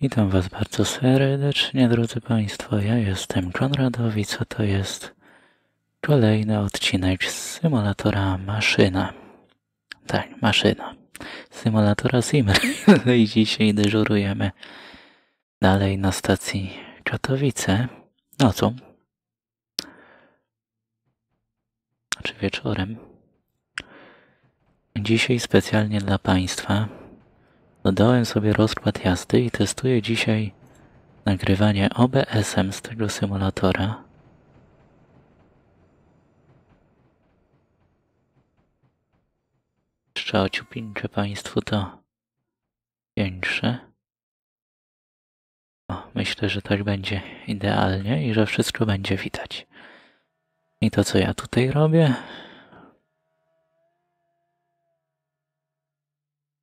Witam Was bardzo serdecznie, drodzy Państwo. Ja jestem Konradowi. Co to jest? Kolejny odcinek z symulatora Maszyna. Tak, Maszyna. Symulatora Simrail. I dzisiaj dyżurujemy dalej na stacji Katowice. Nocą. Czy wieczorem. Dzisiaj specjalnie dla Państwa Dodałem sobie rozkład jazdy i testuję dzisiaj nagrywanie OBS-em z tego symulatora. Jeszcze ociupinkę Państwu to większe. O, myślę, że tak będzie idealnie i że wszystko będzie widać. I to, co ja tutaj robię.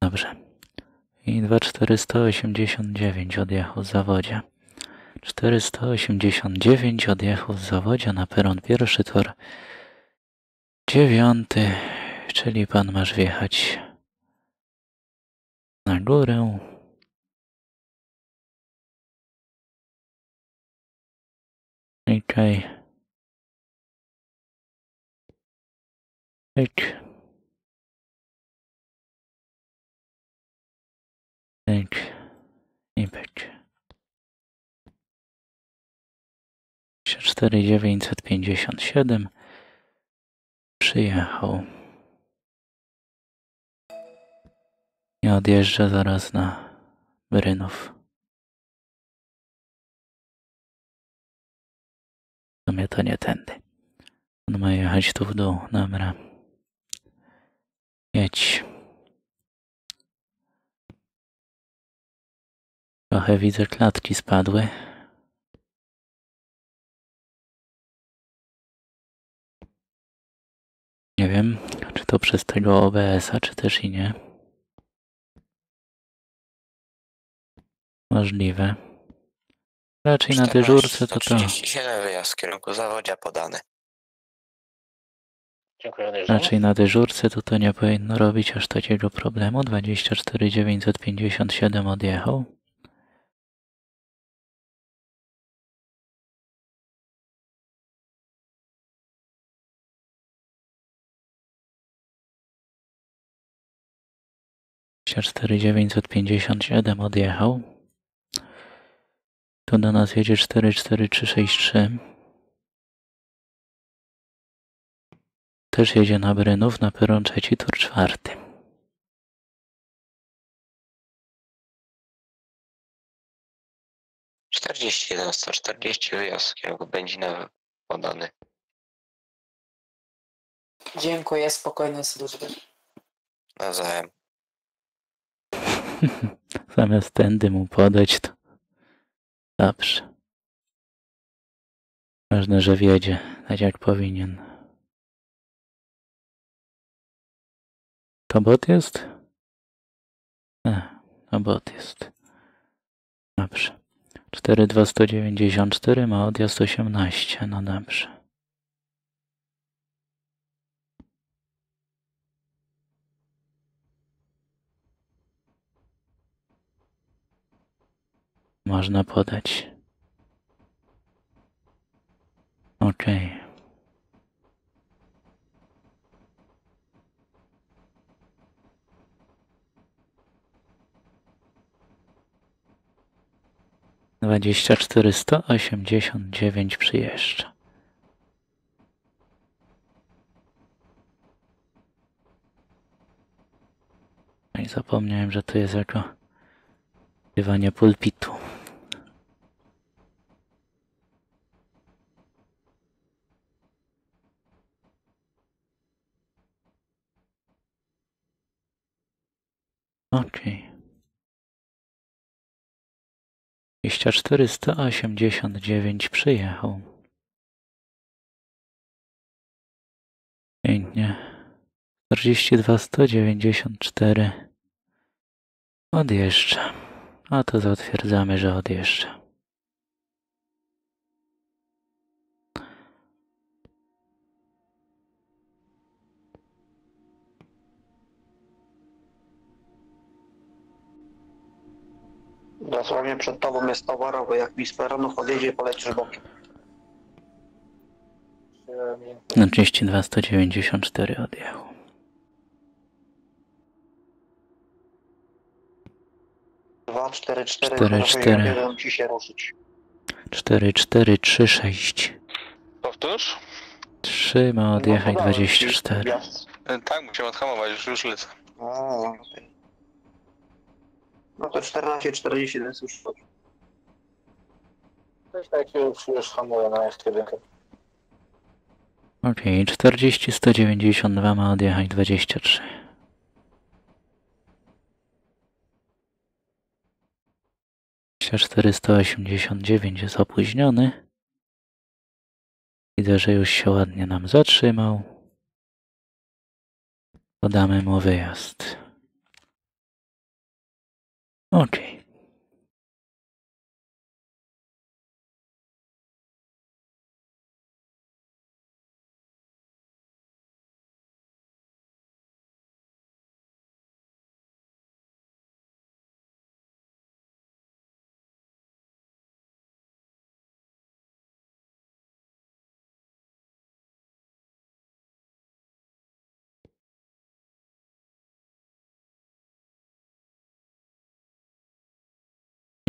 Dobrze. I 2,489 odjechał z zawodzie. 489 odjechał z zawodzie na peron pierwszy tor dziewiąty, czyli pan masz wjechać na górę. Okej. Okay i pyk. 4957 przyjechał. I odjeżdża zaraz na Brynów. W sumie to nie tędy. On ma jechać tu w dół. Dobra. Jedź. Trochę widzę klatki spadły. Nie wiem, czy to przez tego OBS-a, czy też i nie. Możliwe. Raczej na dyżurce to to. 37 wyjazd w kierunku zawodzia podany. Dziękuję. Raczej na dyżurce to to nie powinno robić aż takiego problemu. 24 957 odjechał. Cztery dziewięćset pięćdziesiąt siedem odjechał. Tu do nas jedzie cztery cztery trzy sześć trzy. Też jedzie na Brynów na peron trzeci, tor czwarty. czterdzieści jeden sto czterdzieści wyjazd kierunku Będzina podany. Dziękuję, spokojnej służby. Nawzajem. Zamiast tędy mu podać, to dobrze. Ważne, że wiedzie, tak jak powinien. To bot jest? E, to bot jest. Dobrze. 42194 ma odjazd 18, no dobrze. Można podać. Okej. Dwadzieścia cztery sto osiemdziesiąt dziewięć przyjeżdża. No I zapomniałem, że to jest jako pulpitu. Okej. Osiemdziesiąt dziewięć przyjechał. Pięknie. Czterdzieści dwa sto dziewięćdziesiąt cztery. Odjeżdża. A to zatwierdzamy, że odjeżdża. Dosłownie przed tobą jest towarowy. Jak mi z peronu podjedzie, polecisz bokiem. Na 32 194 odjechał. Dwa, cztery, cztery. Cztery, proszę, cztery. ja Jeden ci się ruszyć. 4 4 3 6. Powtórz? 3 ma odjechać No, podałem ci 24. gwiazd. E, Tak, musimy odhamować, już, już lecę. A, okej. No to 14, 40 to jest już dobrze. Coś tak się już, już hamuje na jeszcze jedynkę. Okej, 40 192 ma odjechać 23. Dwadzieścia cztery sto osiemdziesiąt dziewięć jest opóźniony. Widzę, że już się ładnie nam zatrzymał. Podamy mu wyjazd. Okay.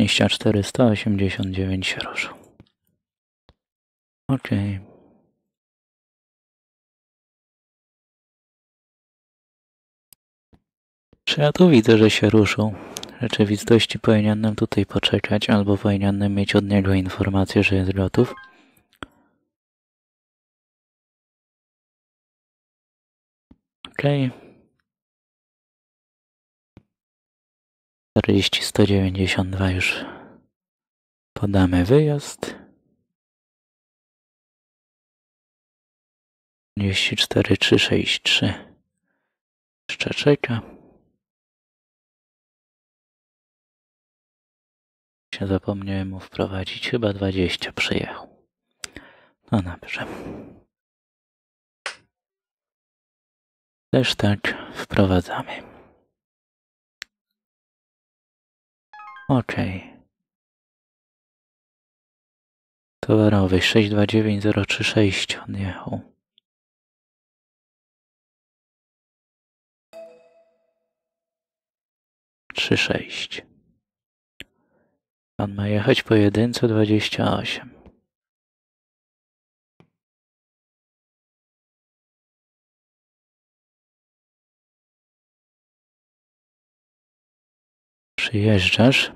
24 189 groszy. Ok. Czy ja tu widzę, że się ruszył? W rzeczywistości powinienem tutaj poczekać, albo powinienem mieć od niego informację, że jest gotów. Okej. Okay. 40 192 już podamy wyjazd. 34 363 jeszcze czeka. Się zapomniałem mu wprowadzić. Chyba 20 przyjechał. No dobrze. Też tak wprowadzamy. Okej. Towarowy 629036 odjechał. Trzy sześć. Pan ma jechać po jedynce dwadzieścia osiem. Przyjeżdżasz?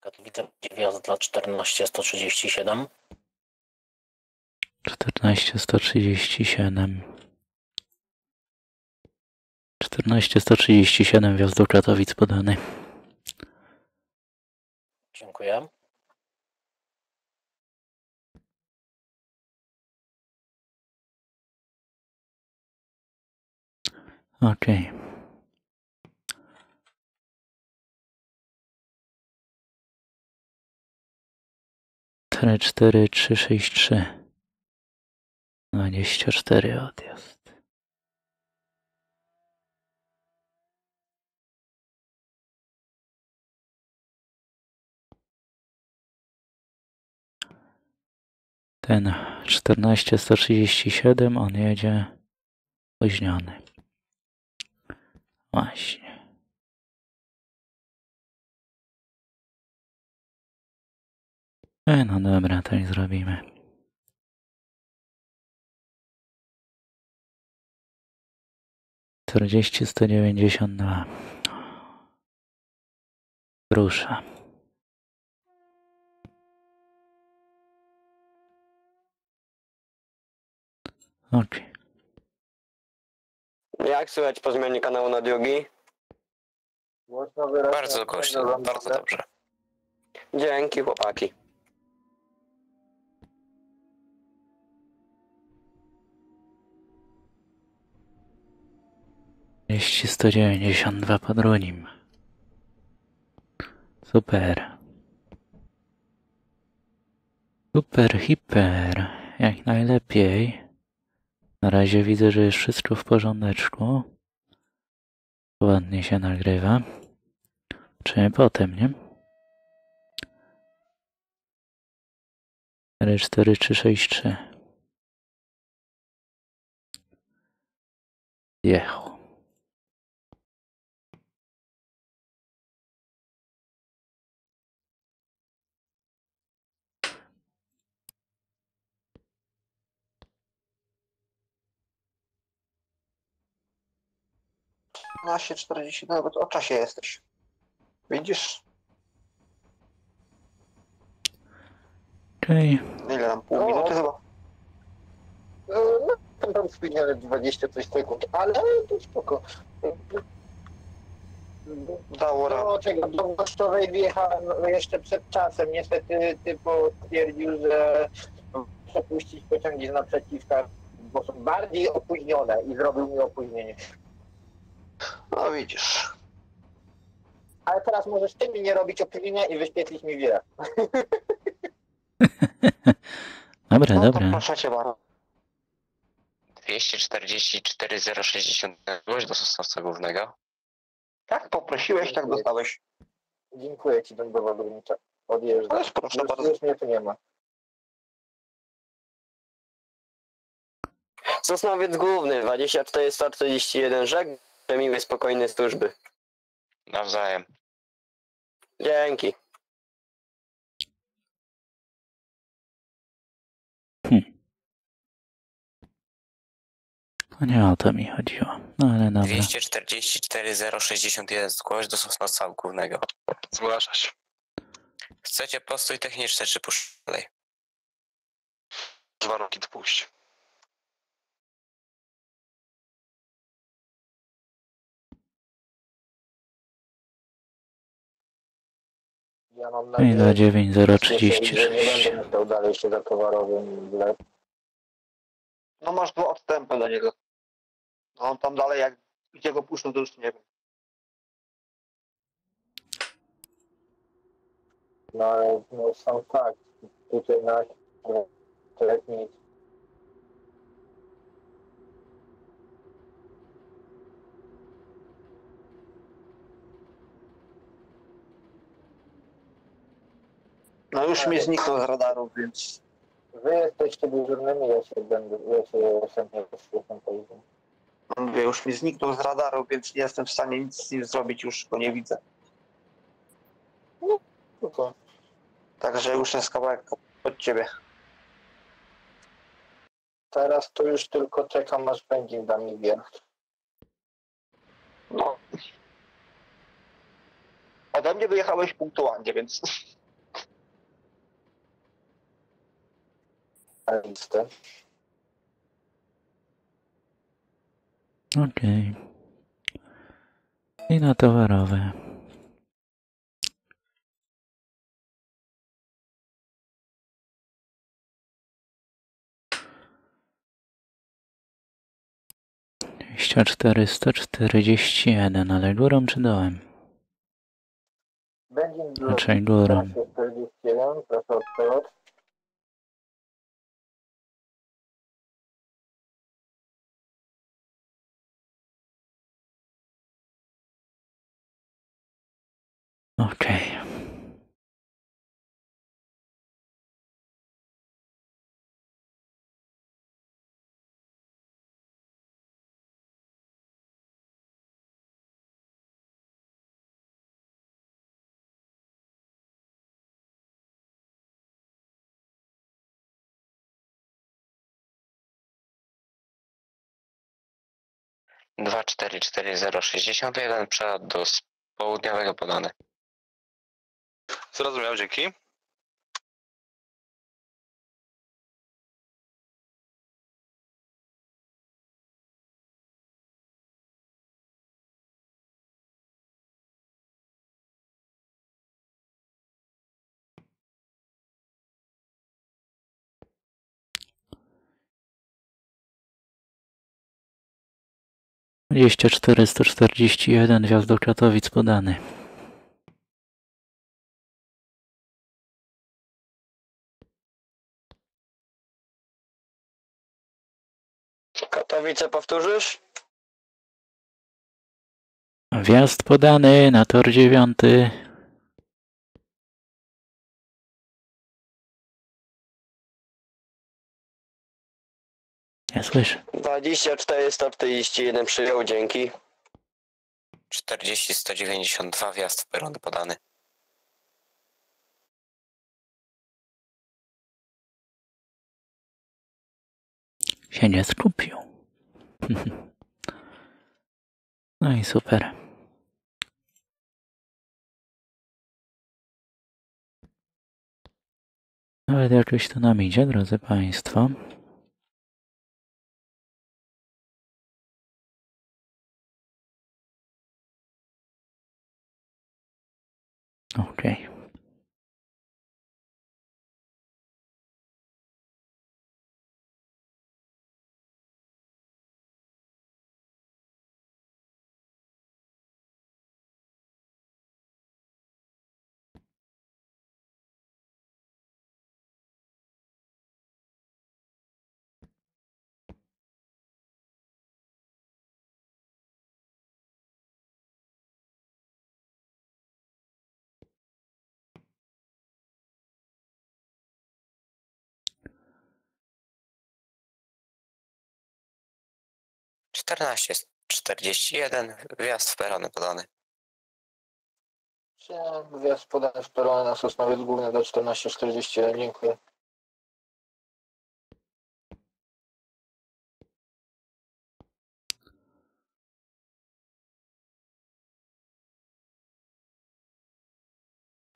Katowice wjazd dla 14 137. 14 137. 14 137 wjazd do Katowic podany. Dziękuję. Okej. Cztery, cztery, trzy, sześć, trzy. Dwadzieścia cztery odjazd. Ten 14 137 on jedzie opóźniony. Właśnie. E, no dobra, tak zrobimy. Czterdzieści sto dziewięćdziesiąt dwa. Rusza. Okej. Jak słychać po zmianie kanału na drugi? Bardzo głośno, bardzo dobrze. Dzięki chłopaki. 240, 192 po drugim. Super. Super, hiper. Jak najlepiej. Na razie widzę, że jest wszystko w porządeczku. Ładnie się nagrywa. Czy potem, nie? 4, 4, 3, 6, 3. Jeho. 15.40, nawet o czasie jesteś. Widzisz? Okej. Okay. Ile tam, pół no. minuty chyba? No, no tam spinę 20 coś sekund, ale to spoko. Dało radę. No, czego, do Włoszczowej wjechałem jeszcze przed czasem. Niestety typo stwierdził, że przepuścić pociągi z naprzeciwka, bo są bardziej opóźnione i zrobił mi opóźnienie. No widzisz. Ale teraz możesz ty mi nie robić opóźnienia i wyświetlić mi wiele. Dobra, No dobra. proszę cię bardzo. 244 060 zgłoś do sosnowca głównego. Tak poprosiłeś, tak dostałeś. Dziękuję ci, Dąbrowa Górnicza. Odjeżdżam. Ależ proszę Już, bardzo. już mnie tu nie ma. Sosnowiec Główny 24 141 rzek. Miłej, spokojnej służby. Nawzajem. Dzięki. No nie o to mi chodziło. No ale dobra. 244 061 zgłoś do sosnowca głównego. Zgłaszać. Chcecie postój techniczny czy puszczę dalej? Warunki dopuść. Ja mam I nadzieję, do że 9036. nie będę dalej się za towarowym wlec. No masz dwa odstępy do niego. No on tam dalej, jak gdzie go puszczą, to już nie wiem. No ale no, sam fakt, tutaj na letni No już mi zniknął z radarów, więc Wy jesteście dyżurnymi, ja się będę, ja się chętnie posłucham powiedzmy. no mówię, już mi zniknął z radarów, więc nie jestem w stanie nic z nim zrobić, już go nie widzę. Tylko Także już jest kawałek od ciebie. teraz to już tylko czekam aż będzie da mi wie. No. Ode mnie wyjechałeś punktualnie, więc listę. Okej. I na towarowe. Dwadzieścia cztery, sto czterdzieści jeden, ale górą czy dołem? Będzie Raczej górą. 41, proszę odczytać. Okej. Dwa cztery cztery zero sześćdziesiąt jeden przelot do południowego podany. Zrozumiał, dzięki. Dwadzieścia czterysta czterdzieści jeden Wjazd do Katowic podany. Katowice powtórzysz? Wjazd podany na tor dziewiąty. Nie słyszę. 24 141 przyjął, dzięki. 40 192 wjazd w peron podany. Się nie skupił. No i super. Nawet jakoś to nam idzie, drodzy Państwo. Okej. Okay. 14, 41, wjazd w perony podany. Przyjąłem wjazd podany w perony na Sosnowiec Główny do 14.41, dziękuję.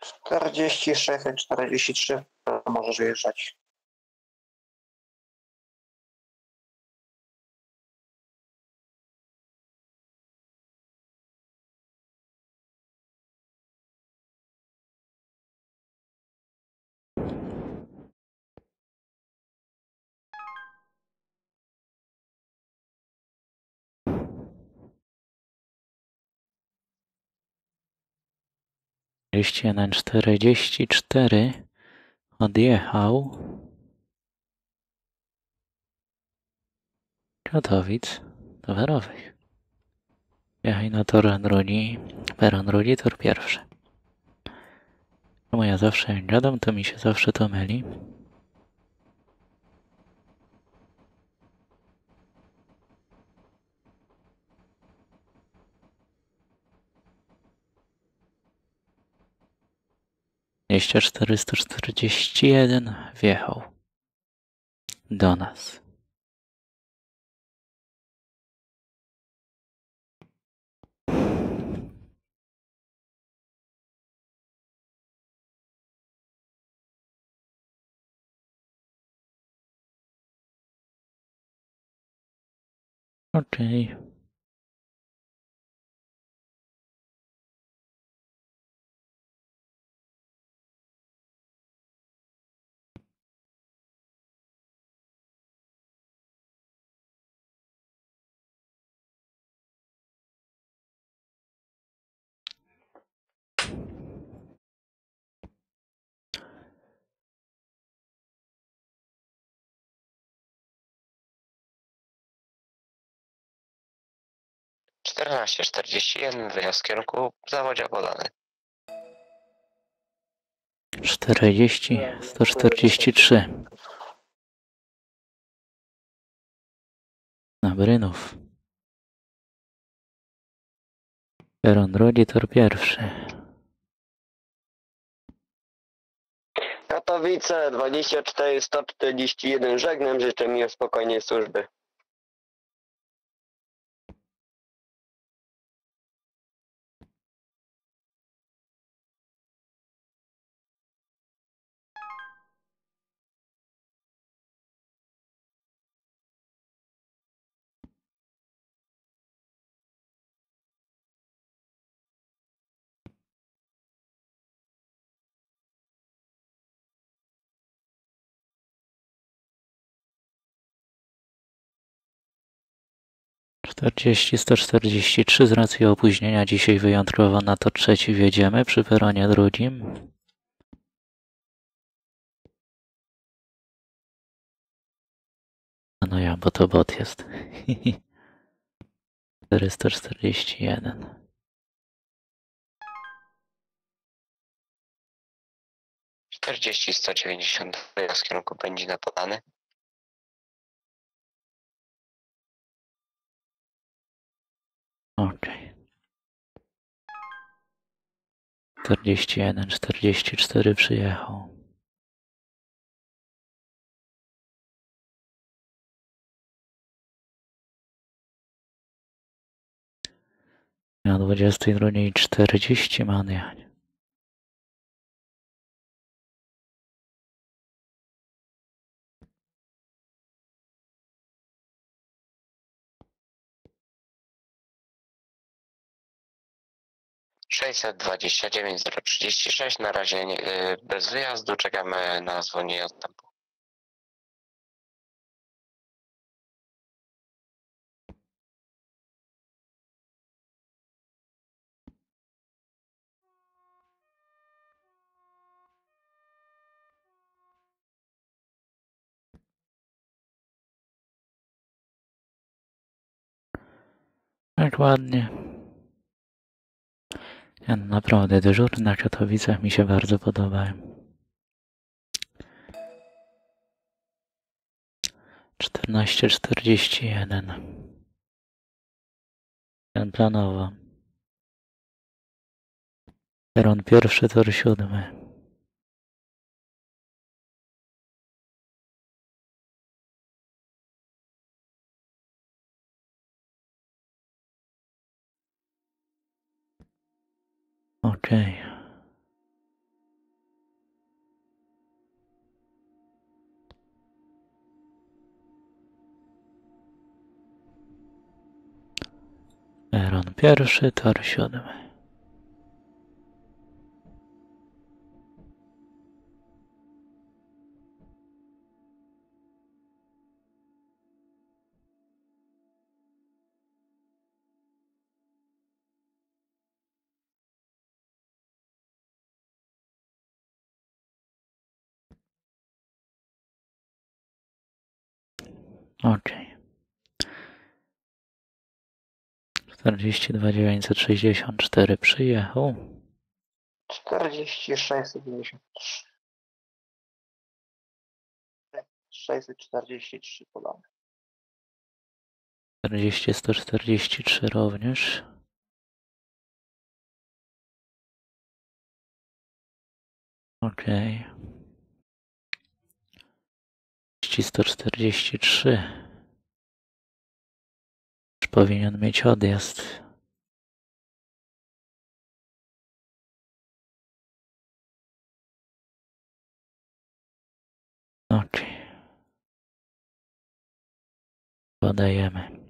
Czterdzieści sześć, czterdzieści trzy, możesz wyjeżdżać. Trzydzieści jeden, czterdzieści cztery odjechał Katowic towarowych. Jechaj na tor drugi, peron drugi, tor pierwszy. Czemu ja zawsze gadam, to mi się zawsze to myli. Dwieście czterysta czterdzieści jeden wjechał do nas. Okej. Okay. 14.41 wyjazd w kierunku zawodzia Polany. 40, 143. Nabrynów. Peron tor pierwszy. Katowice 24, 141. Żegnam, życzę mi spokojnej służby. 40, 143 z racji opóźnienia dzisiaj wyjątkowo na to trzeci wjedziemy przy peronie drugim. No ja, bo to bot jest. 441. Czterdzieści, sto dziewięćdziesiąt w kierunku Będzina podany. czterdzieści jeden czterdzieści cztery przyjechał. Na dwudziestej drugiej czterdzieści Maniań. 629 036. Na razie nie, y, bez wyjazdu czekamy na zwolnienie odstępu. Tak ładnie. Naprawdę dyżury na Katowicach mi się bardzo podobają. 14.41. Ten planowo. Peron pierwszy, tor siódmy. Pierwszy, tor siódmy. Okej. 42 964 przyjechał. 40, 693. 643 podane. 40 143 również. Okej. 143. Powinien mieć odjazd. Okej. Podajemy.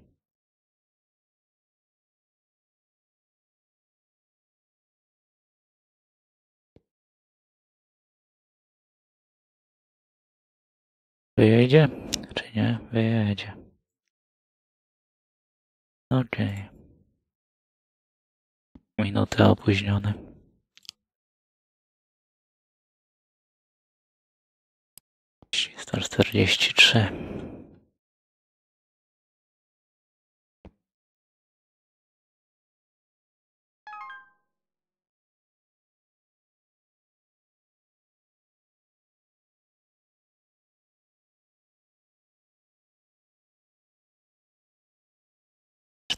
Wyjedzie? Czy nie? Wyjedzie. Okej. Minuty opóźnione. Sto czterdzieści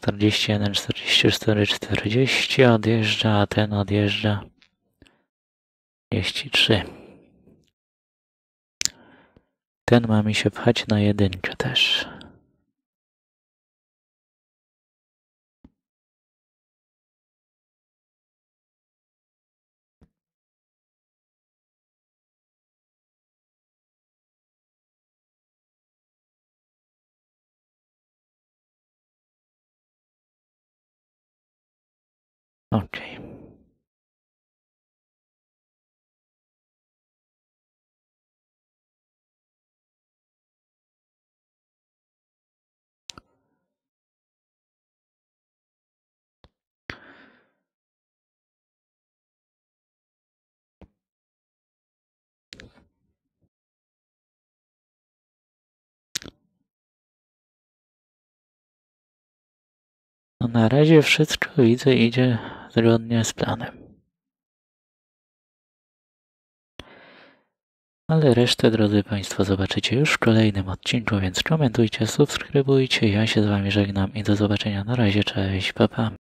trzy. Czterdzieści jeden, czterdzieści cztery, czterdzieści odjeżdża, a ten odjeżdża. Trzydzieści trzy. Ten ma mi się pchać na jedynkę też. No, na razie wszystko widzę idzie zgodnie z planem. Ale resztę, drodzy Państwo, zobaczycie już w kolejnym odcinku, więc komentujcie, subskrybujcie. Ja się z Wami żegnam i do zobaczenia. Na razie, cześć, pa pa.